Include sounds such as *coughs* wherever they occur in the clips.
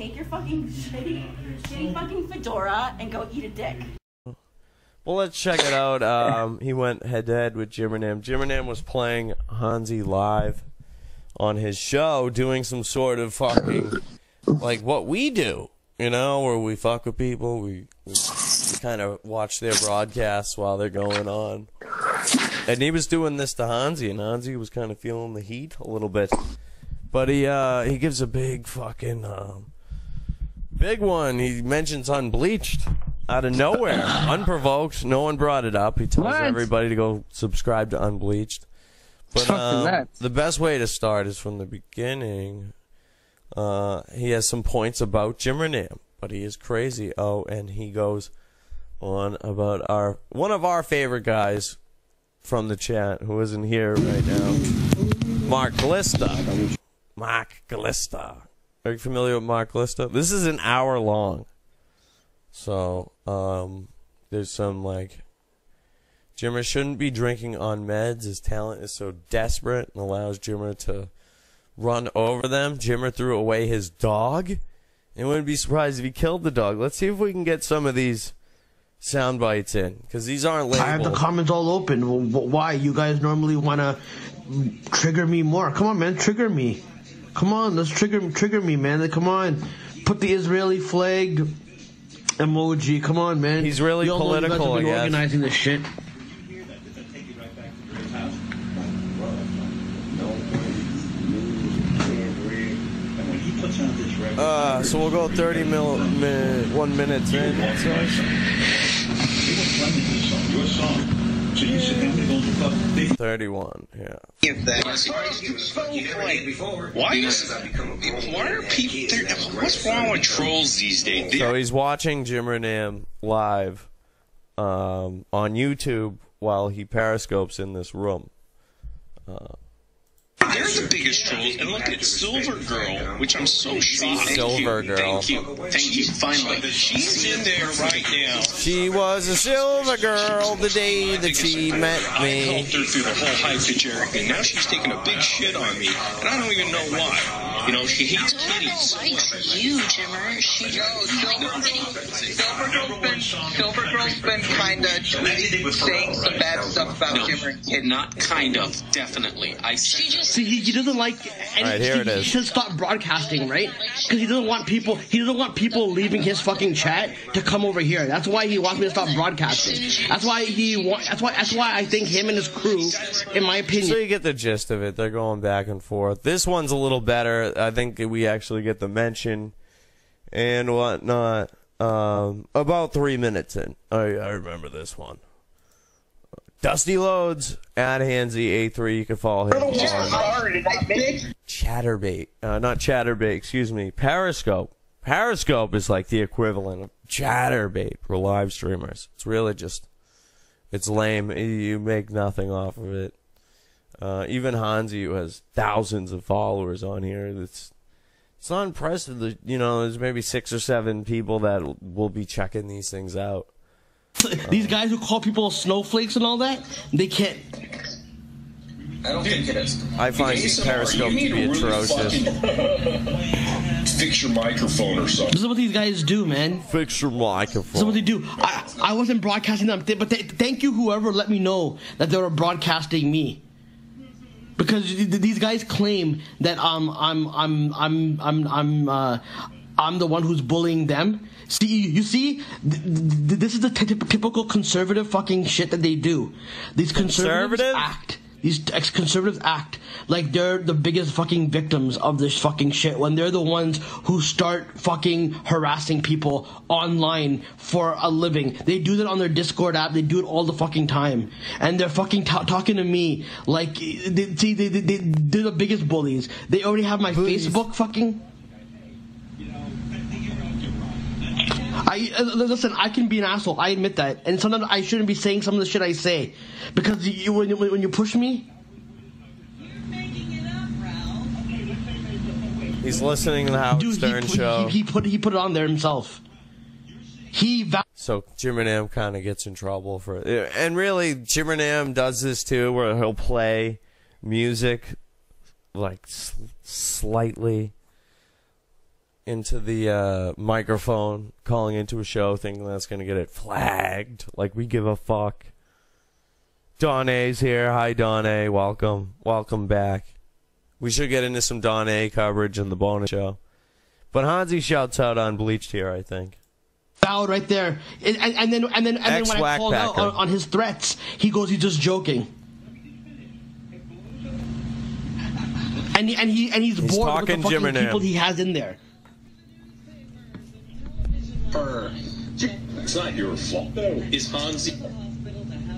take your fucking shitty, shitty fucking fedora and go eat a dick. Well, let's check it out. Um, he went head to head with Jimmernam. Jimmernam was playing Hannzi live on his show, doing some sort of fucking like what we do, you know, where we fuck with people. We, we, kind of watch their broadcasts while they're going on. And he was doing this to Hannzi, and Hannzi was kind of feeling the heat a little bit. But he uh, he gives a big fucking um, big one. He mentions Unbleachd out of nowhere, *coughs* unprovoked. No one brought it up. He tells What? everybody to go subscribe to Unbleachd. But um, the best way to start is from the beginning. Uh, he has some points about Jim Jimmernam, but he is crazy. Oh, and he goes on about our one of our favorite guys from the chat who isn't here right now, Mark Glista. Mark Glista. Are you familiar with Mark Glista? This is an hour long. So, um, there's some like Jimmer shouldn't be drinking on meds. His talent is so desperate and allows Jimmer to run over them. Jimmer threw away his dog. And wouldn't be surprised if he killed the dog. Let's see if we can get some of these sound bites in because these aren't labeled. I have the comments all open. Wh- wh- Why? You guys normally want to trigger me more. Come on, man, trigger me. Come on, let's trigger trigger me, man. Come on, put the Israeli flag emoji. Come on, man. He's really you all know you guys political, have been organizing this shit. Uh, so we'll go 30 mil, minute, one minutes in. So 31, yeah. If that why is why are people there, what's wrong with trolls these days? So he's watching Jimmernam live um, on YouTube while he periscopes in this room. Uh, They're the biggest trolls. And look at Silver Girl, which I'm so shocked. Silver Girl. Thank you. Thank you. Finally. She's in there right now. She was a silver girl the day that she met me. I me. helped her through the whole high pitch Eric, and now she's taking a big shit on me, and I don't even know why. You know, she hates kitties. likes you, Jimmer. She Silver Girl's been, Silver Girl's been kind of saying some bad stuff about No, Jimmer and Kitty. not kind of, definitely. I she just See, he, he doesn't like. And Alright, he, here it he, is. he should stop broadcasting, right? Because he doesn't want people. He doesn't want people leaving his fucking chat to come over here. That's why he wants me to stop broadcasting. That's why he. Wa- that's why. That's why I think him and his crew, in my opinion. So you get the gist of it. They're going back and forth. This one's a little better. I think we actually get the mention and whatnot. Um, about three minutes in. I, I remember this one. Dusty Loads at Hansy A3. You can follow him on Chaturbate. Uh, not Chaturbate, excuse me. Periscope. Periscope is like the equivalent of Chaturbate for live streamers. It's really just, it's lame. You make nothing off of it. Uh, even Hannzi, who has thousands of followers on here, it's it's not impressive. That, you know, there's maybe six or seven people that will- will be checking these things out. *laughs* these guys who call people snowflakes and all that, they can't. I don't think it is. I find Periscope to be atrocious. *laughs* Fix your microphone or something. This is what these guys do, man. Fix your microphone. This is what they do. I I wasn't broadcasting them, but th- thank you whoever let me know that they were broadcasting me. Because th- these guys claim that um I'm I'm I'm I'm I'm uh, I'm the one who's bullying them. See, you see, th- th- this is the ty- typical conservative fucking shit that they do. These conservatives Conservative? act. These ex conservatives act like they're the biggest fucking victims of this fucking shit when they're the ones who start fucking harassing people online for a living. They do that on their Discord app. They do it all the fucking time, and they're fucking ta talking to me like, they, see, they, they, they, they're the biggest bullies. They already have my Facebook fucking. I uh, listen. I can be an asshole. I admit that, and sometimes I shouldn't be saying some of the shit I say, because you when you, when you push me, He's listening to the Howard dude, Stern he, show. he, he put he put it on there himself. He va- So Jimmernam kind of gets in trouble for it. And really, Jimmernam does this too, where he'll play music like slightly into the uh, microphone, calling into a show, thinking that's going to get it flagged. Like we give a fuck. Don A's here. Hi, Don A. Welcome. Welcome back. We should get into some Don A coverage in the bonus show. But Hannzi shouts out Unbleachd here, I think. Foul right there, and, and, then and then and then when I called out on, on his threats, he goes, "He's just joking." And he, and he and he's, He's bored with the fucking people he has in there. Her. It's not your fault. Is Hannzi.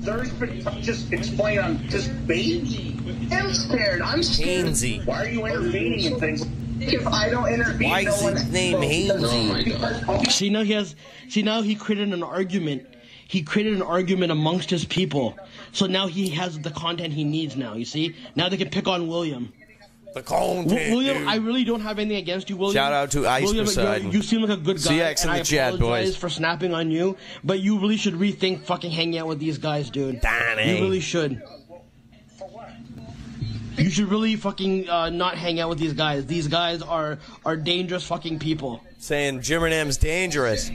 There's been just explain. I'm just bait. I'm scared. I'm scared. Hainsey. Why are you intervening in things? If I don't intervene, Why no is one. his name Hainsey? Oh see now he has. See now he created an argument. He created an argument amongst his people. So now he has the content he needs. Now you see. Now they can pick on William. The content. William, dude. I really don't have anything against you, William. Shout out to Ice William, Poseidon. you're- seem like a good guy, CX in and the I chat, apologize boys. for snapping on you. But you really should rethink fucking hanging out with these guys, dude. Danny. You really should. You should really fucking uh, not hang out with these guys. These guys are are dangerous fucking people. Saying Jimmernam's dangerous.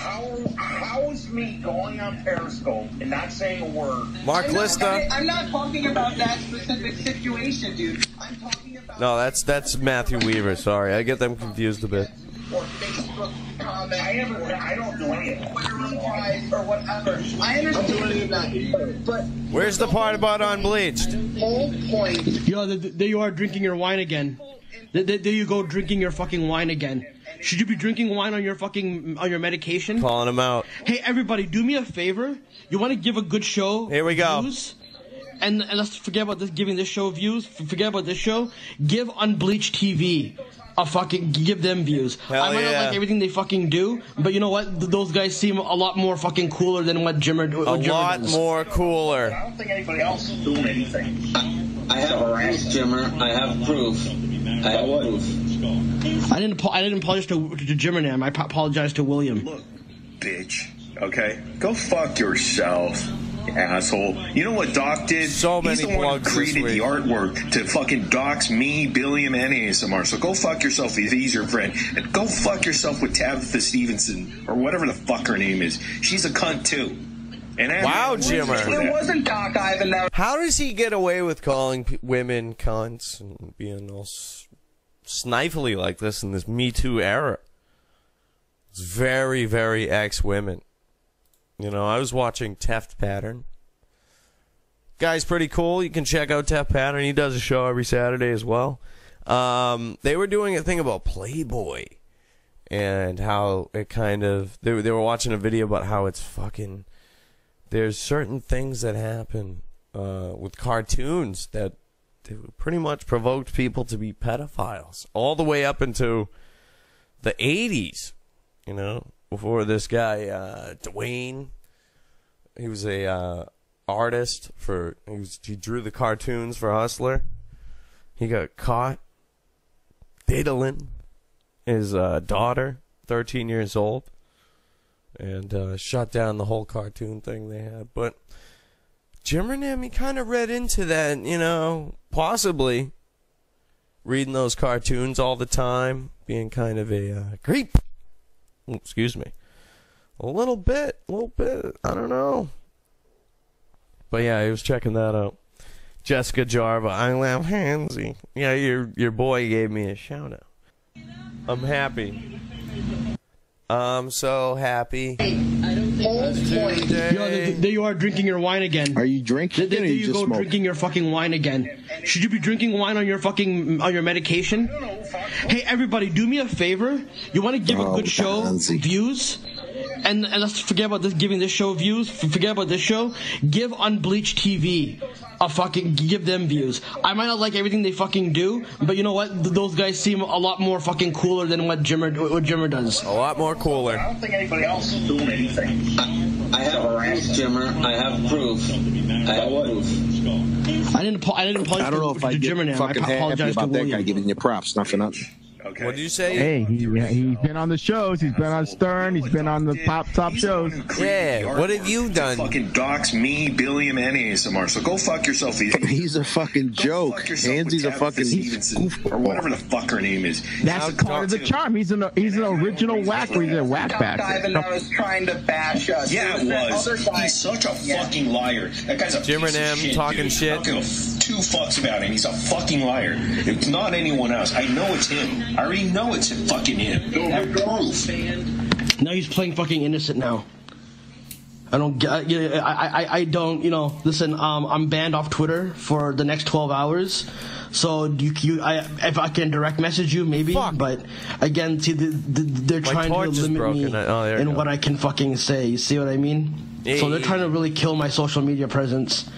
How how is me going on Periscope and not saying a word? Mark I'm not- Lista. I- I'm not talking about that specific situation, dude. I'm talking about No, that's that's Matthew Weaver. Sorry, I get them confused a bit. Or Facebook comment. I haven't. I don't do any of it. Twitter replies or whatever. I understand that, but Where's the part about Unbleachd? whole point. Yo, th- th- there you are drinking your wine again. Th- th- There you go drinking your fucking wine again. Should you be drinking wine on your fucking on your medication? Calling him out. Hey, everybody, do me a favor. You want to give a good show? Here we go. Views? And, and let's forget about this. Giving this show views. Forget about this show. Give Unbleachd TV a fucking give them views. Hell I might yeah. not like everything they fucking do, but you know what? Th- those guys seem a lot more fucking cooler than what Jimmer. A what Jimmer lot does. more cooler. I don't think anybody else is doing anything. I have proof, Jimmer. I have proof. I have proof. I didn't. I didn't apologize to, to Jimmernam. I apologized to William. Look, bitch. Okay, go fuck yourself, asshole. You know what Doc did? So He's many the one who created the artwork to fucking dox me, Billiam, and ASMR. So go fuck yourself if he's your friend, and go fuck yourself with Tabitha Stevenson or whatever the fuck her name is. She's a cunt too. And I- Wow, I'm racist Jimmer. for There that. wasn't Doc Ivan that How does he get away with calling p- women cunts and being all s- snifely like this in this Me Too era? It's very, very ex women. You know, I was watching Teft Pattern. Guy's pretty cool. You can check out Teft Pattern. He does a show every Saturday as well. Um, they were doing a thing about Playboy and how it kind of they were, they were watching a video about how it's fucking there's certain things that happen uh, with cartoons that they pretty much provoked people to be pedophiles all the way up into the 80s you know before this guy uh, Dwayne he was a uh, artist for he, was, he drew the cartoons for Hustler he got caught diddling his uh, daughter 13 years old and uh, shut down the whole cartoon thing they had. But Jimmernam, he kind of read into that, you know, possibly reading those cartoons all the time, being kind of a uh, creep. Excuse me. A little bit, a little bit. I don't know. But yeah, he was checking that out. Jessica Jarva, I love Hannzi. Yeah, your your boy gave me a shout out. I'm happy. I'm so happy. Whole point. Yo, th- there you are drinking your wine again. Are you drinking Th- There you you just go smoke? drinking your fucking wine again. Should you be drinking wine on your fucking on your medication? Hey, everybody, do me a favor. You want to give a Oh, good show Nancy. views? And, and let's forget about this giving this show views. Forget about this show. Give Unbleachd TV a fucking give them views. I might not like everything they fucking do, but you know what? Th- Those guys seem a lot more fucking cooler than what Jimmer what Jimmer does. A lot more cooler. I don't think anybody else is doing anything. I have proof, Jimmer. I have proof. I have proof. I didn't. I didn't apologize I don't know to, if I to get Jimmer now. I apologize to about that guy William. giving you props, not for nothing. Okay. What did you say? Hey, he, he's been on the shows. He's been on Stern. He's been on the pop top shows. Yeah, what have you done? Fucking dox me, Billy and ASMR. So go fuck yourself. *laughs* He's a fucking joke. Hannzi's a fucking Stevenson or whatever the fuck her name is. That's part of the charm. He's an he's an original whack. He's a whack back. Ivan that was trying to bash us. Yeah, it was. He's such a fucking liar. That guy's a Jim and of M talking shit. I don't give a f- two fucks about him. He's a fucking liar. It's not anyone else. I know it's him. I already know it's fucking him. Have proof. Now he's playing fucking innocent now. I don't get. Yeah, I, I, I don't. You know, listen. Um, I'm banned off Twitter for the next 12 hours. So you, you, I, if I can direct message you, maybe. But again, see, the, the, they're My trying to limit me. Oh, in what I can fucking say. You see what I mean? So they're Hey. trying to really kill my social media presence.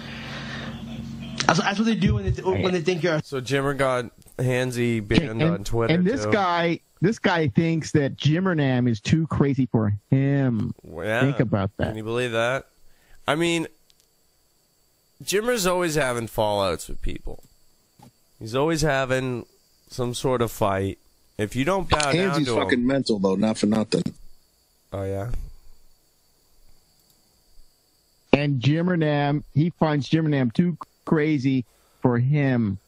That's, that's what they do when they, when they think you're. So Jimmer got Hannzi banned and, on Twitter. and this too. guy, this guy thinks that Jimmernam is too crazy for him. Yeah. Think about that. Can you believe that? I mean, Jimmer's always having fallouts with people. He's always having some sort of fight. If you don't bow down Hannzi's to fucking him, mental though, not for nothing. oh yeah, And Jimmernam, he finds Jimmernam too crazy for him.